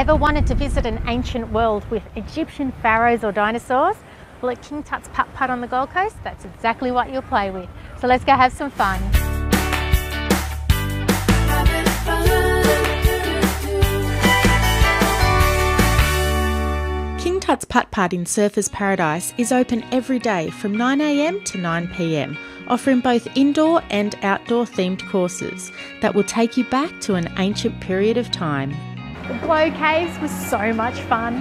Ever wanted to visit an ancient world with Egyptian pharaohs or dinosaurs? Well, at King Tut's Putt Putt on the Gold Coast, that's exactly what you'll play with. So let's go have some fun. King Tut's Putt Putt in Surfers Paradise is open every day from 9am to 9pm, offering both indoor and outdoor themed courses that will take you back to an ancient period of time. The Glow Caves was so much fun.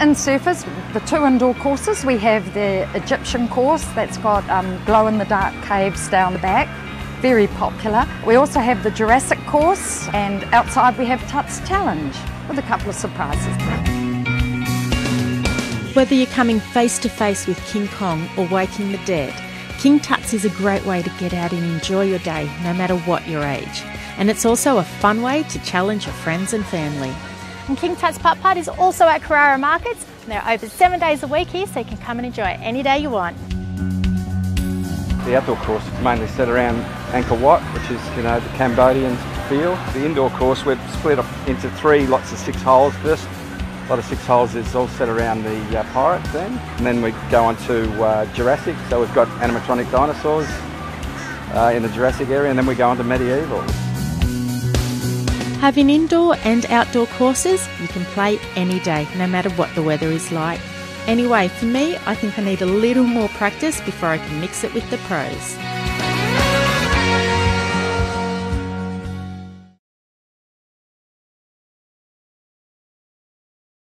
In surfers, the two indoor courses, we have the Egyptian course that's got um, glow in the dark caves down the back, very popular. We also have the Jurassic course, and outside we have Tut's Challenge with a couple of surprises. Whether you're coming face to face with King Kong or waking the dead, King Tut's is a great way to get out and enjoy your day, no matter what your age. And it's also a fun way to challenge your friends and family. And King Tut's Putt Putt is also at Carrara Markets. And they're open seven days a week here, so you can come and enjoy it any day you want. The outdoor course is mainly set around Angkor Wat, which is, you know, the Cambodian feel. The indoor course, we've split up into three lots of six holes. First a lot of six holes is all set around the uh, pirate theme. And then we go on to uh, Jurassic, so we've got animatronic dinosaurs uh, in the Jurassic area, and then we go on to medieval. Having indoor and outdoor courses, you can play any day, no matter what the weather is like. Anyway, for me, I think I need a little more practice before I can mix it with the pros.